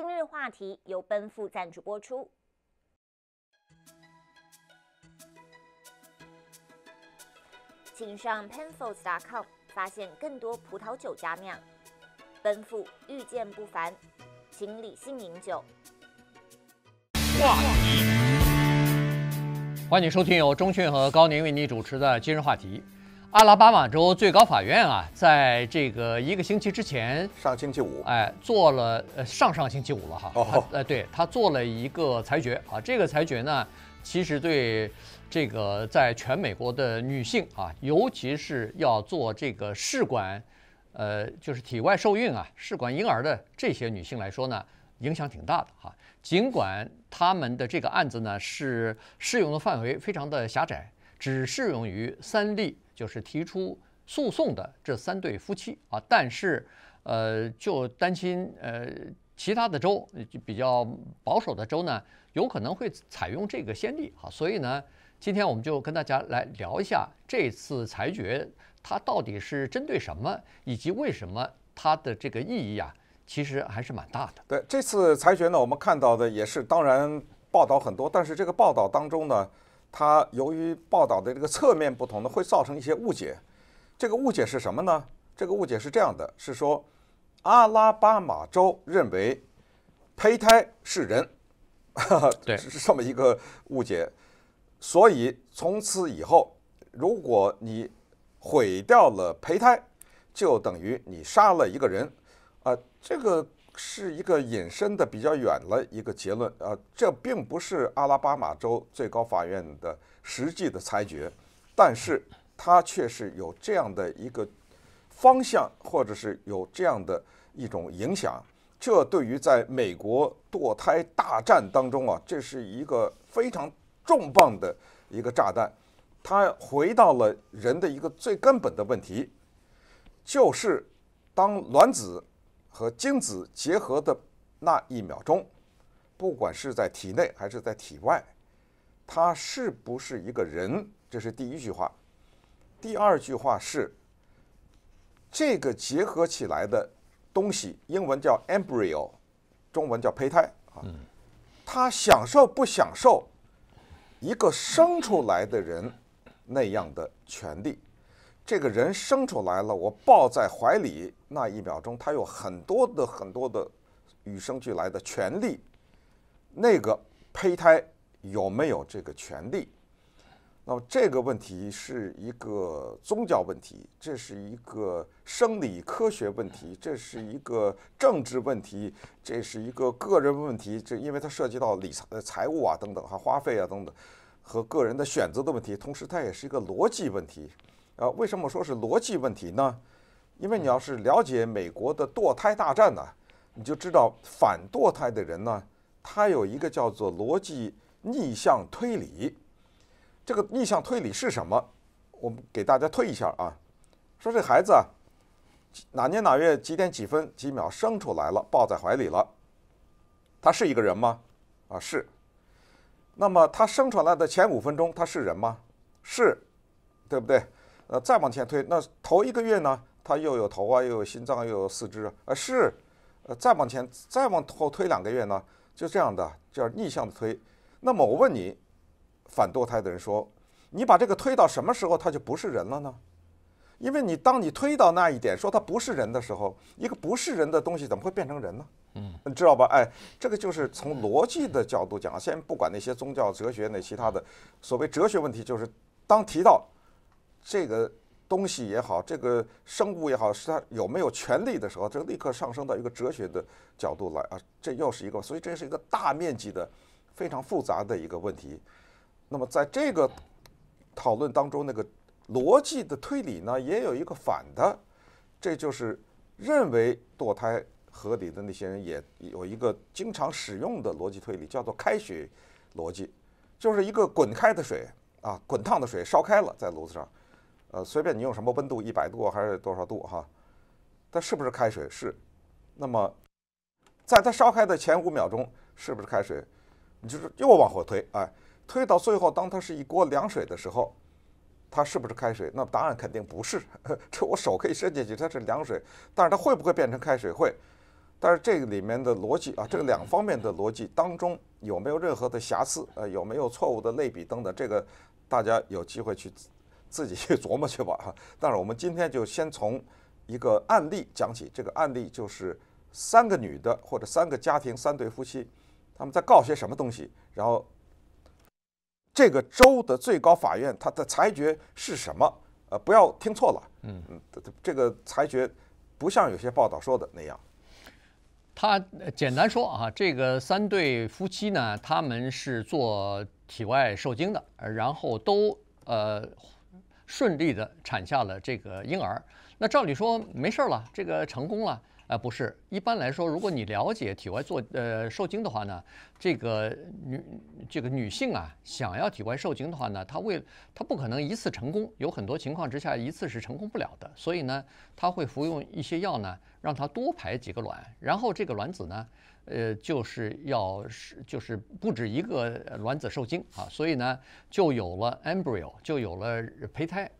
今日话题由奔赴赞助播出。请上 penfolds.com 发现更多葡萄酒佳酿。奔赴遇见不凡，请理性饮酒。话题，欢迎收听由钟讯和高宁为你主持的今日话题。阿拉巴马州最高法院啊，在这个一个星期之前，上星期五，哎，做了呃上上星期五了哈，哦，呃，对他做了一个裁决啊，这个裁决呢，其实对这个在全美国的女性啊，尤其是要做这个试管，呃，就是体外受孕啊，试管婴儿的这些女性来说呢，影响挺大的哈。尽管他们的这个案子呢是适用的范围非常的狭窄，只适用于三例。就是提出诉讼的这三对夫妻啊，但是，呃，就担心呃其他的州就比较保守的州呢，有可能会采用这个先例啊，所以呢，今天我们就跟大家来聊一下这次裁决它到底是针对什么，以及为什么它的这个意义啊，其实还是蛮大的。对这次裁决呢，我们看到的也是，当然报道很多，但是这个报道当中呢。它由于报道的这个侧面不同呢，会造成一些误解。这个误解是什么呢？这个误解是这样的：是说阿拉巴马州认为胚胎是人，对，是这么一个误解。所以从此以后，如果你毁掉了胚胎，就等于你杀了一个人。啊，这个。是一个引申的比较远了一个结论啊，这并不是阿拉巴马州最高法院的实际的裁决，但是它却是有这样的一个方向，或者是有这样的一种影响。这对于在美国堕胎大战当中啊，这是一个非常重磅的一个炸弹。它回到了人的一个最根本的问题，就是当卵子。和精子结合的那一秒钟，不管是在体内还是在体外，他是不是一个人？这是第一句话。第二句话是，这个结合起来的东西，英文叫 embryo，中文叫胚胎啊。他享受不享受一个生出来的人那样的权利？这个人生出来了，我抱在怀里那一秒钟，他有很多的很多的与生俱来的权利。那个胚胎有没有这个权利？那么这个问题是一个宗教问题，这是一个生理科学问题，这是一个政治问题，这是一个个人问题。这因为它涉及到理财、财务啊等等，哈，花费啊等等，和个人的选择的问题，同时它也是一个逻辑问题。呃，为什么说是逻辑问题呢？因为你要是了解美国的堕胎大战呢，你就知道反堕胎的人呢，他有一个叫做逻辑逆向推理。这个逆向推理是什么？我们给大家推一下啊。说这孩子啊哪年哪月几点几分几秒生出来了，抱在怀里了，他是一个人吗？啊，是。那么他生出来的前五分钟他是人吗？是，对不对？呃，再往前推，那头一个月呢，他又有头啊，又有心脏，又有四肢啊，是。呃，再往前，再往后推两个月呢，就这样的叫逆向的推。那么我问你，反堕胎的人说，你把这个推到什么时候，他就不是人了呢？因为你当你推到那一点，说他不是人的时候，一个不是人的东西怎么会变成人呢？嗯，你知道吧？哎，这个就是从逻辑的角度讲，先不管那些宗教、哲学那其他的所谓哲学问题，就是当提到。这个东西也好，这个生物也好，是它有没有权利的时候，这立刻上升到一个哲学的角度来啊，这又是一个，所以这是一个大面积的、非常复杂的一个问题。那么在这个讨论当中，那个逻辑的推理呢，也有一个反的，这就是认为堕胎合理的那些人也有一个经常使用的逻辑推理，叫做开水逻辑，就是一个滚开的水啊，滚烫的水烧开了在炉子上。呃，随便你用什么温度，一百度还是多少度哈？它是不是开水？是。那么，在它烧开的前五秒钟，是不是开水？你就是又往后推，哎，推到最后，当它是一锅凉水的时候，它是不是开水？那答案肯定不是。这我手可以伸进去，它是凉水，但是它会不会变成开水？会。但是这个里面的逻辑啊，这个两方面的逻辑当中有没有任何的瑕疵？呃，有没有错误的类比等等？这个大家有机会去自己去琢磨去吧。哈，但是我们今天就先从一个案例讲起。这个案例就是三个女的或者三个家庭三对夫妻，他们在告些什么东西？然后这个州的最高法院它的裁决是什么？呃，不要听错了。嗯嗯，这个裁决不像有些报道说的那样。他简单说啊，这个三对夫妻呢，他们是做体外受精的，然后都呃顺利的产下了这个婴儿。那照理说没事了，这个成功了。啊，不是，一般来说，如果你了解体外做呃受精的话呢，这个女这个女性啊，想要体外受精的话呢，她为她不可能一次成功，有很多情况之下一次是成功不了的，所以呢，她会服用一些药呢，让她多排几个卵，然后这个卵子呢，呃，就是要是就是不止一个卵子受精啊，所以呢，就有了 embryo，就有了胚胎。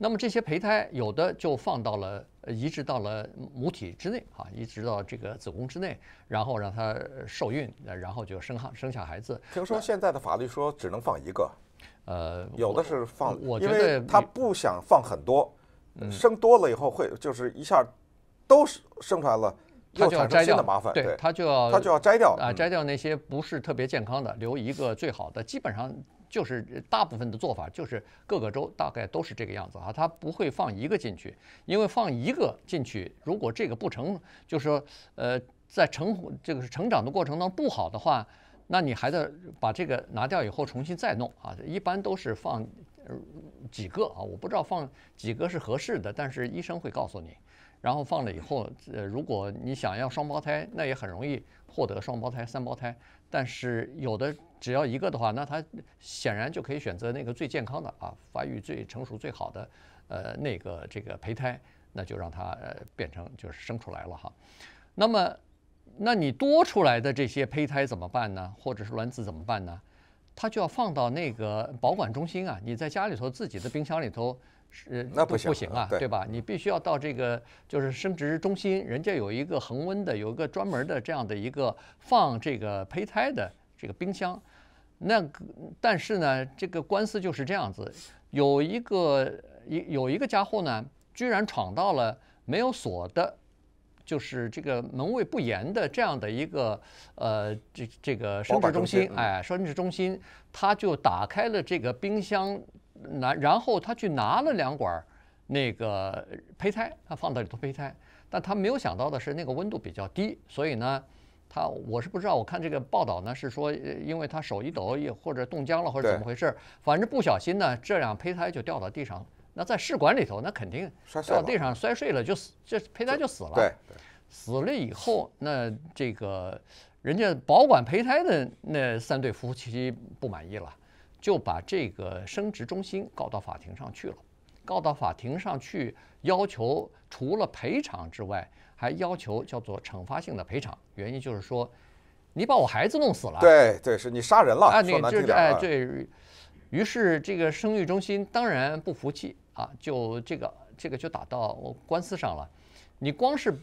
那么这些胚胎有的就放到了，移植到了母体之内啊，移植到这个子宫之内，然后让它受孕，然后就生下生下孩子。听说现在的法律说只能放一个，呃，有的是放，我觉得他不想放很多，生多了以后会就是一下都是生出来了，他就要摘掉麻烦，对，他就要他就要摘掉啊，摘掉那些不是特别健康的，留一个最好的，基本上。就是大部分的做法，就是各个州大概都是这个样子啊，它不会放一个进去，因为放一个进去，如果这个不成，就是说，呃，在成这个成长的过程当中不好的话，那你还得把这个拿掉以后重新再弄啊。一般都是放几个啊，我不知道放几个是合适的，但是医生会告诉你。然后放了以后，呃，如果你想要双胞胎，那也很容易获得双胞胎、三胞胎。但是有的只要一个的话，那他显然就可以选择那个最健康的啊，发育最成熟、最好的，呃，那个这个胚胎，那就让它呃变成就是生出来了哈。那么，那你多出来的这些胚胎怎么办呢？或者是卵子怎么办呢？它就要放到那个保管中心啊，你在家里头自己的冰箱里头。是那不行不行啊，对吧？你必须要到这个就是生殖中心，人家有一个恒温的，有一个专门的这样的一个放这个胚胎的这个冰箱。那个但是呢，这个官司就是这样子，有一个一有一个家伙呢，居然闯到了没有锁的，就是这个门卫不严的这样的一个呃这这个生殖中心，哎，生殖中心，他就打开了这个冰箱。拿，然后他去拿了两管那个胚胎，他放到里头胚胎，但他没有想到的是那个温度比较低，所以呢，他我是不知道，我看这个报道呢是说，因为他手一抖，也或者冻僵了或者怎么回事，反正不小心呢，这两胚胎就掉到地上，那在试管里头，那肯定掉地上摔碎了就死，这胚胎就死了。对，死了以后，那这个人家保管胚胎的那三对夫妻不满意了。就把这个生殖中心告到法庭上去了，告到法庭上去，要求除了赔偿之外，还要求叫做惩罚性的赔偿。原因就是说，你把我孩子弄死了，对对，是你杀人了，啊，你这哎对于是这个生育中心当然不服气啊，就这个这个就打到官司上了。你光是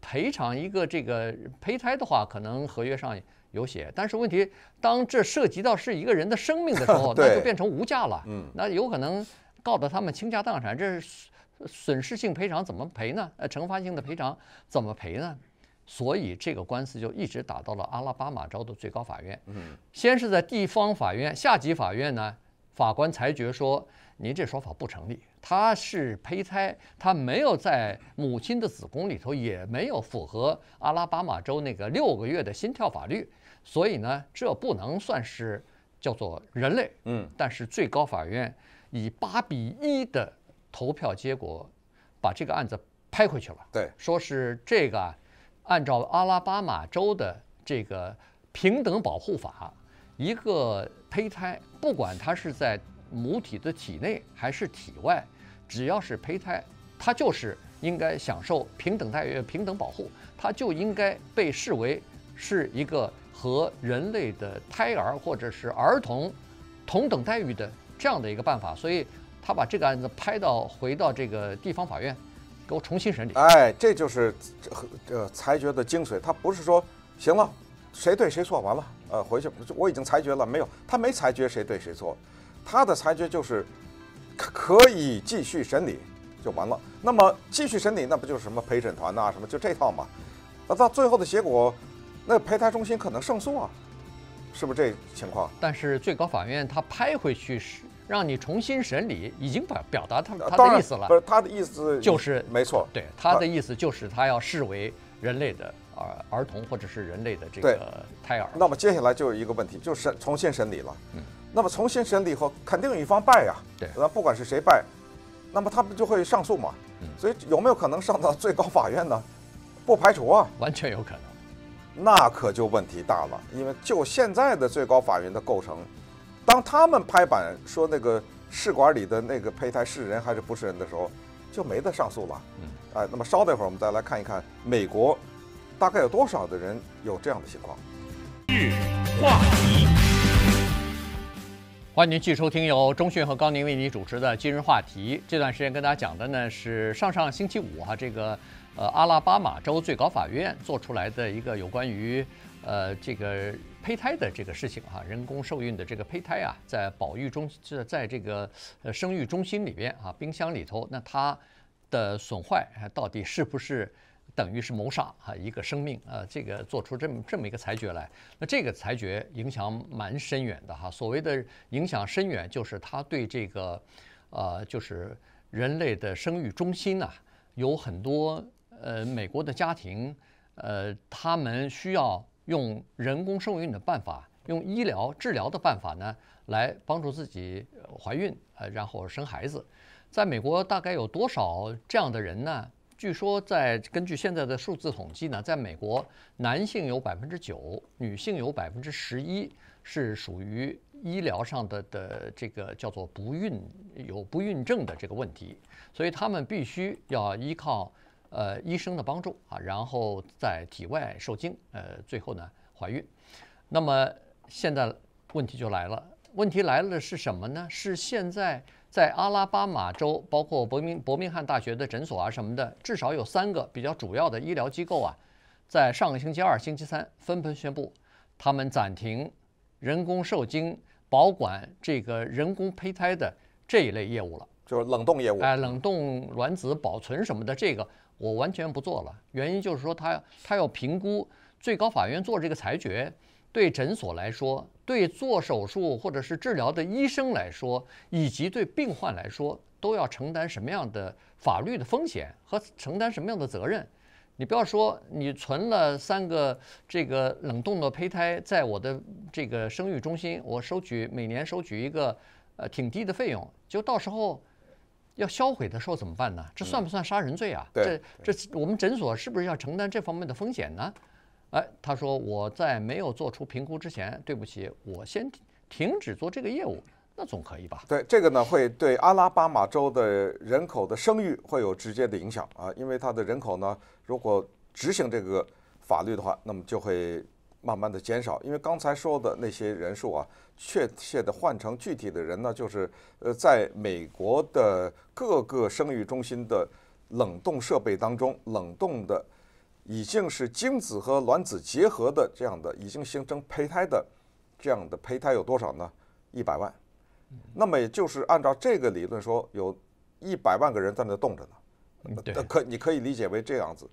赔偿一个这个胚胎的话，可能合约上。有写，但是问题，当这涉及到是一个人的生命的时候，那就变成无价了。嗯，那有可能告得他们倾家荡产，这是损失性赔偿怎么赔呢？呃，惩罚性的赔偿怎么赔呢？所以这个官司就一直打到了阿拉巴马州的最高法院。嗯，先是在地方法院下级法院呢，法官裁决说，您这说法不成立，他是胚胎，他没有在母亲的子宫里头，也没有符合阿拉巴马州那个六个月的心跳法律。所以呢，这不能算是叫做人类，嗯，但是最高法院以八比一的投票结果，把这个案子拍回去了。对，说是这个按照阿拉巴马州的这个平等保护法，一个胚胎不管它是在母体的体内还是体外，只要是胚胎，它就是应该享受平等待遇、平等保护，它就应该被视为是一个。和人类的胎儿或者是儿童同等待遇的这样的一个办法，所以他把这个案子拍到回到这个地方法院，给我重新审理。哎，这就是这这裁决的精髓。他不是说行了，谁对谁错，完了，呃，回去我已经裁决了，没有，他没裁决谁对谁错，他的裁决就是可可以继续审理就完了。那么继续审理，那不就是什么陪审团呐、什么就这套嘛？那到最后的结果，那胚胎中心可能胜诉啊，是不是这情况？但是最高法院他拍回去是让你重新审理，已经表表达他他的意思了不，是他的意思就是没错，对他的意思就是他要视为人类的儿儿童或者是人类的这个胎儿。那么接下来就有一个问题，就是审重新审理了。嗯，那么重新审理以后，肯定有一方败呀。对那不管是谁败，那么他们就会上诉嘛。嗯所以有没有可能上到最高法院呢？不排除啊，完全有可能。那可就问题大了。因为就现在的最高法院的构成，当他们拍板说那个试管里的那个胚胎是人还是不是人的时候，就没得上诉了。嗯，哎，那么稍等一会儿我们再来看一看美国大概有多少的人有这样的情况。日话题，欢迎您继续收听由钟讯和高宁为您主持的今日话题。这段时间跟大家讲的呢是上上星期五哈、这个呃阿拉巴马州最高法院做出来的一个有关于呃这个胚胎的这个事情哈、人工受孕的这个胚胎啊，在保育中在这个呃生育中心里边啊冰箱里头，那它的损坏啊到底是不是？等于是谋杀啊一个生命，呃，这个做出这么这么一个裁决来，那这个裁决影响蛮深远的哈。所谓的影响深远，就是他对这个，呃，就是人类的生育中心呐、有很多呃美国的家庭，呃，他们需要用人工受孕的办法，用医疗治疗的办法呢，来帮助自己怀孕，呃，然后生孩子。在美国大概有多少这样的人呢？据说在根据现在的数字统计呢，在美国男性有百分之九，女性有百分之十一是属于医疗上的的这个叫做不孕有不孕症的这个问题，所以他们必须要依靠呃医生的帮助啊，然后在体外受精，呃，最后呢怀孕。那么现在问题就来了，问题来了是什么呢？是现在在阿拉巴马州，包括伯明伯明翰大学的诊所啊什么的，至少有三个比较主要的医疗机构啊，在上个星期二、星期三纷纷宣布，他们暂停人工受精、保管这个人工胚胎的这一类业务了。就是冷冻业务。哎，冷冻卵子保存什么的，这个我完全不做了。原因就是说他，他要评估最高法院做这个裁决，对诊所来说，对做手术或者是治疗的医生来说，以及对病患来说，都要承担什么样的法律的风险和承担什么样的责任。你不要说你存了三个这个冷冻的胚胎在我的这个生育中心，我收取每年收取一个呃挺低的费用，就到时候要销毁的时候怎么办呢？这算不算杀人罪啊？对这这我们诊所是不是要承担这方面的风险呢？哎，他说我在没有做出评估之前，对不起，我先停止做这个业务，那总可以吧？对这个呢，会对阿拉巴马州的人口的生育会有直接的影响啊，因为它的人口呢，如果执行这个法律的话，那么就会慢慢的减少。因为刚才说的那些人数啊，确切的换成具体的人呢，就是呃，在美国的各个生育中心的冷冻设备当中，冷冻的已经是精子和卵子结合的这样的，已经形成胚胎的这样的胚胎有多少呢？一百万。那么也就是按照这个理论说，有一百万个人在那冻着呢。嗯对呃可你可以理解为这样子。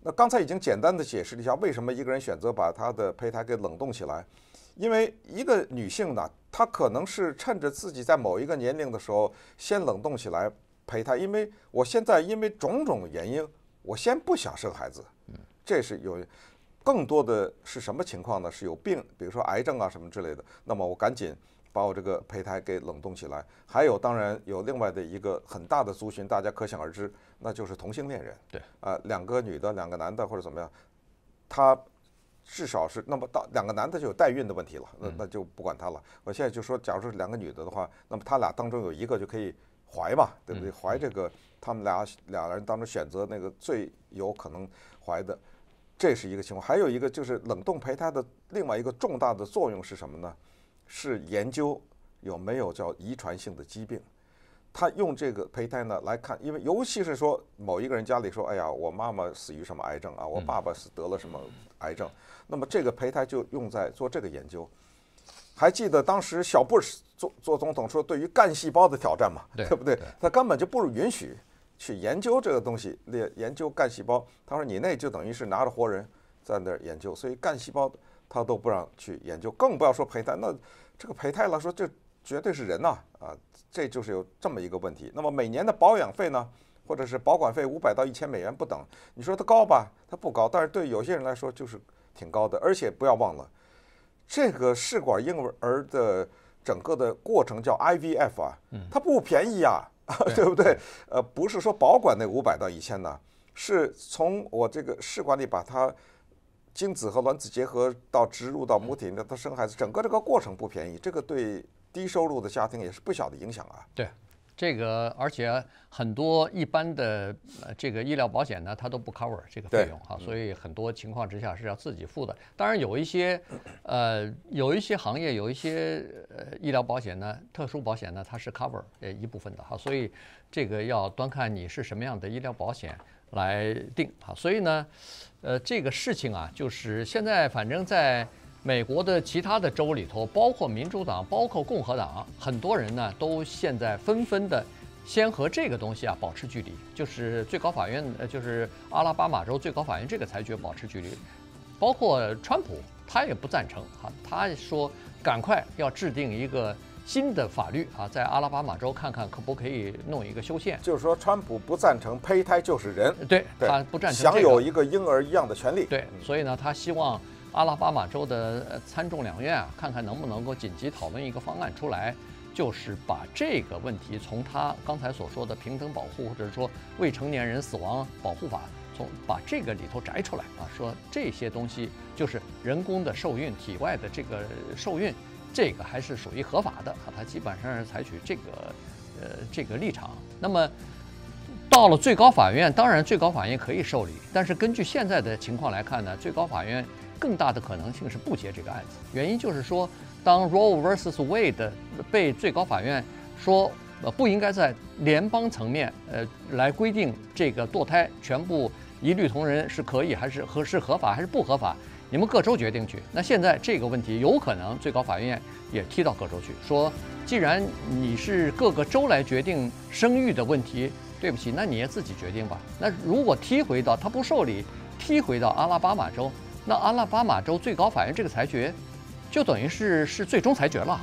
那刚才已经简单的解释了一下，为什么一个人选择把他的胚胎给冷冻起来，因为一个女性呢，她可能是趁着自己在某一个年龄的时候先冷冻起来胚胎，因为我现在因为种种原因，我先不想生孩子，这是有。更多的是什么情况呢？是有病，比如说癌症啊什么之类的，那么我赶紧把我这个胚胎给冷冻起来。还有，当然有另外的一个很大的族群，大家可想而知，那就是同性恋人。对，啊、两个女的，两个男的，或者怎么样，他至少是那么到两个男的就有代孕的问题了，那那就不管他了。我现在就说，假如说是两个女的的话，那么他俩当中有一个就可以怀嘛，对不对？怀这个，他们俩俩人当中选择那个最有可能怀的。这是一个情况，还有一个就是冷冻胚胎的另外一个重大的作用是什么呢？是研究有没有叫遗传性的疾病。他用这个胚胎呢来看，因为尤其是说某一个人家里说，哎呀，我妈妈死于什么癌症啊，我爸爸是得了什么癌症，那么这个胚胎就用在做这个研究。还记得当时小布什做做总统说对于干细胞的挑战嘛，对不对对？他根本就不允许去研究这个东西，研研究干细胞。他说你那就等于是拿着活人在那儿研究，所以干细胞他都不让去研究，更不要说胚胎。那这个胚胎来说，这绝对是人呐啊，这就是有这么一个问题。那么每年的保养费呢，或者是保管费五百到一千美元不等，你说它高吧？它不高，但是对有些人来说就是挺高的。而且不要忘了，这个试管婴儿的整个的过程叫 IVF 啊，它不便宜啊，对不对？呃，不是说保管那五百到一千呢，是从我这个试管里把它精子和卵子结合到植入到母体，那它生孩子，整个这个过程不便宜，这个对低收入的家庭也是不小的影响啊。对，这个而且很多一般的呃这个医疗保险呢，它都不 cover 这个费用哈，所以很多情况之下是要自己付的。当然有一些呃有一些行业有一些呃医疗保险呢，特殊保险呢，它是 cover 呃一部分的哈，所以这个要端看你是什么样的医疗保险来定哈。所以呢，呃这个事情啊，就是现在反正在。美国的其他的州里头，包括民主党，包括共和党，很多人呢都现在纷纷的先和这个东西啊保持距离，就是最高法院，呃，就是阿拉巴马州最高法院这个裁决保持距离，包括川普他也不赞成啊，他说赶快要制定一个新的法律啊，在阿拉巴马州看看可不可以弄一个修宪，就是说，川普不赞成胚胎就是人，对对。他不赞成享这个。有一个婴儿一样的权利。对，所以呢，他希望阿拉巴马州的参众两院啊，看看能不能够紧急讨论一个方案出来，就是把这个问题从他刚才所说的平等保护，或者说未成年人死亡保护法，从把这个里头摘出来啊，说这些东西就是人工的受孕、体外的这个受孕，这个还是属于合法的啊，他基本上是采取这个呃这个立场。那么。到了最高法院，当然最高法院可以受理，但是根据现在的情况来看呢，最高法院更大的可能性是不接这个案子。原因就是说，当 Roe vs Wade 被最高法院说呃不应该在联邦层面呃来规定这个堕胎全部一律同仁是可以还是合是合法还是不合法，你们各州决定去。那现在这个问题有可能最高法院也踢到各州去，说既然你是各个州来决定生育的问题。对不起，那你也自己决定吧。那如果踢回到他不受理，踢回到阿拉巴马州，那阿拉巴马州最高法院这个裁决，就等于是是最终裁决了。